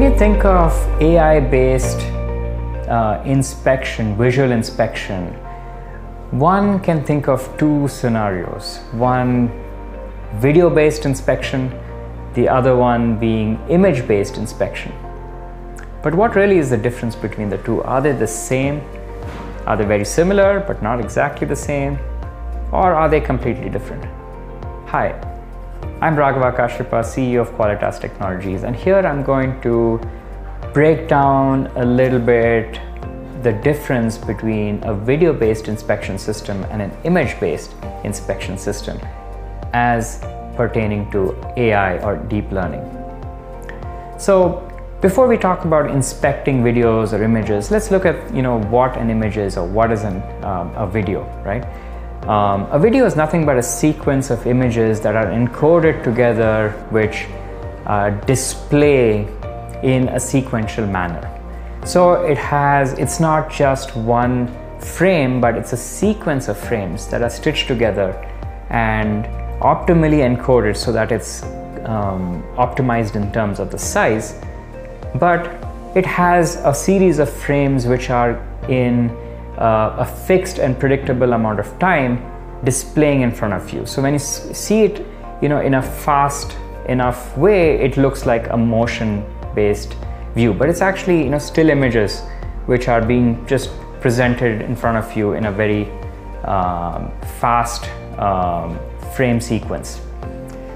when you think of AI based uh, inspection, visual inspection, one can think of two scenarios. One video based inspection, the other one being image based inspection. But what really is the difference between the two? Are they the same? Are they very similar but not exactly the same? Or are they completely different? Hi, I'm Raghava Kashyapa, CEO of Qualitas Technologies, and here I'm going to break down a little bit the difference between a video based inspection system and an image based inspection system as pertaining to AI or deep learning. So, before we talk about inspecting videos or images, let's look at you know what an image is or what is an, um, a video, right? Um, a video is nothing but a sequence of images that are encoded together, which uh, display in a sequential manner. So it has, it's not just one frame, but it's a sequence of frames that are stitched together and optimally encoded so that it's um, optimized in terms of the size. But it has a series of frames which are in uh, a fixed and predictable amount of time displaying in front of you. So when you see it, you know, in a fast enough way, it looks like a motion-based view, but it's actually, you know, still images which are being just presented in front of you in a very um, fast um, frame sequence.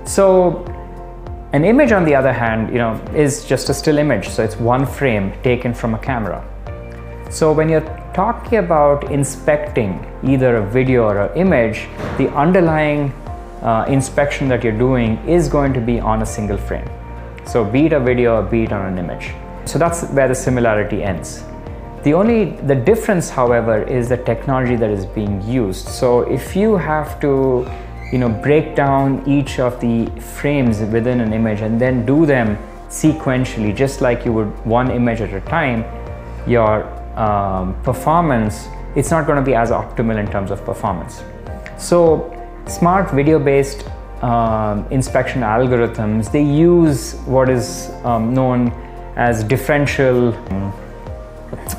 So an image, on the other hand, you know, is just a still image. So it's one frame taken from a camera. So when you're talking about inspecting either a video or an image, the underlying uh, inspection that you're doing is going to be on a single frame. So be it a video or be it on an image. So that's where the similarity ends. The only the difference, however, is the technology that is being used. So if you have to, you know, break down each of the frames within an image and then do them sequentially, just like you would one image at a time, your um, performance, it's not going to be as optimal in terms of performance. So, smart video based um, inspection algorithms they use what is um, known as differential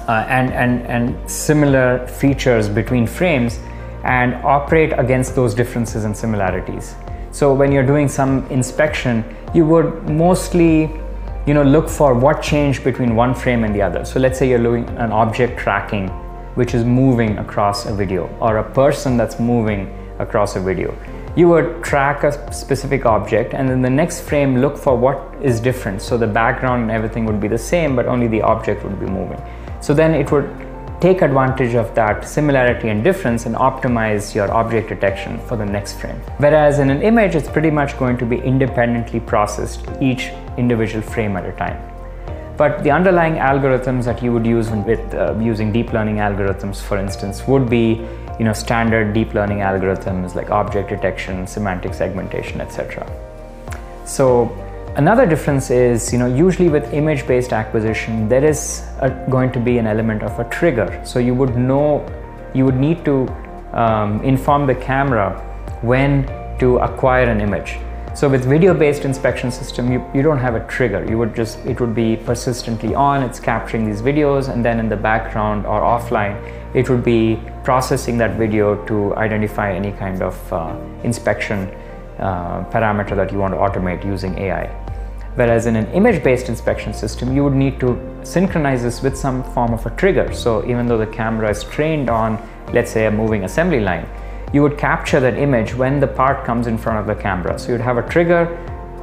uh, and, and, and similar features between frames and operate against those differences and similarities. So when you're doing some inspection, you would mostly you know look for what changed between one frame and the other. So let's say you're doing an object tracking which is moving across a video or a person that's moving across a video. You would track a specific object and then the next frame look for what is different. So the background and everything would be the same but only the object would be moving. So then it would take advantage of that similarity and difference and optimize your object detection for the next frame. Whereas in an image, it's pretty much going to be independently processed. Each individual frame at a time. But the underlying algorithms that you would use with uh, using deep learning algorithms, for instance, would be you know standard deep learning algorithms like object detection, semantic segmentation, etc. So Another difference is, you know, usually with image-based acquisition, there is a, going to be an element of a trigger. So you would know, you would need to um, inform the camera when to acquire an image. So with video-based inspection system, you, you don't have a trigger. You would just, it would be persistently on, it's capturing these videos, and then in the background or offline, it would be processing that video to identify any kind of uh, inspection uh, parameter that you want to automate using AI. Whereas in an image-based inspection system, you would need to synchronize this with some form of a trigger. So even though the camera is trained on, let's say, a moving assembly line, you would capture that image when the part comes in front of the camera. So you'd have a trigger,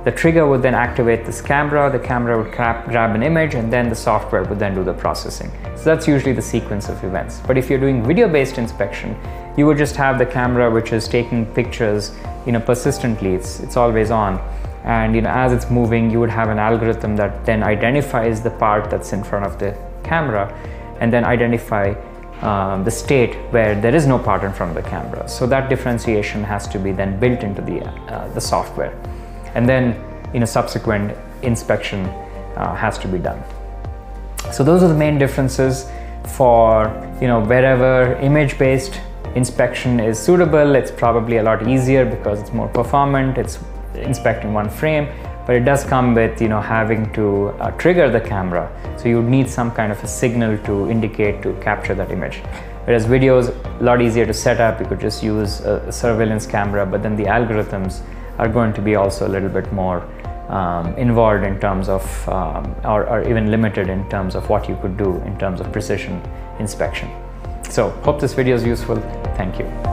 the trigger would then activate this camera, the camera would grab, an image, and then the software would then do the processing. So that's usually the sequence of events. But if you're doing video-based inspection, you would just have the camera which is taking pictures, you know, persistently, it's, it's always on and you know as it's moving you would have an algorithm that then identifies the part that's in front of the camera and then identify um, the state where there is no front of the camera. So that differentiation has to be then built into the uh, the software. And then in a subsequent inspection uh, has to be done. So those are the main differences for you know wherever image based inspection is suitable it's probably a lot easier because it's more performant it's inspecting one frame. But it does come with you know having to uh, trigger the camera. So you need some kind of a signal to indicate to capture that image. Whereas videos a lot easier to set up. You could just use a, a surveillance camera but then the algorithms are going to be also a little bit more um, involved in terms of um, or, or even limited in terms of what you could do in terms of precision inspection. So hope this video is useful. Thank you